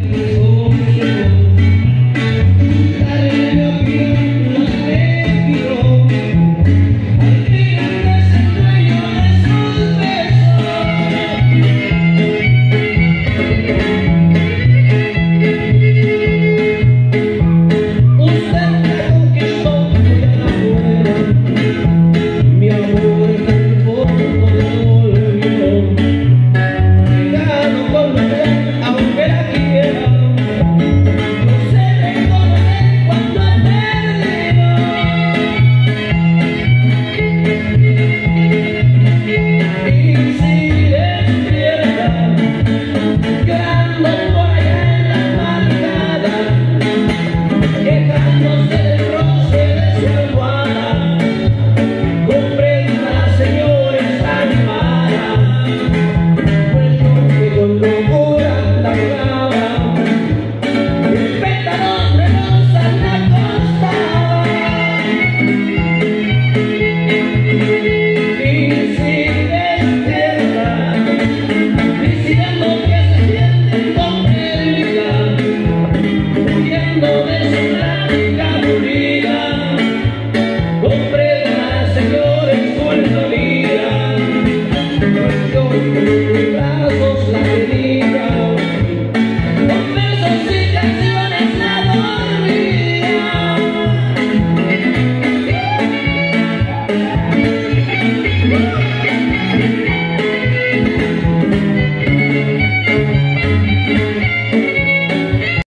Thank know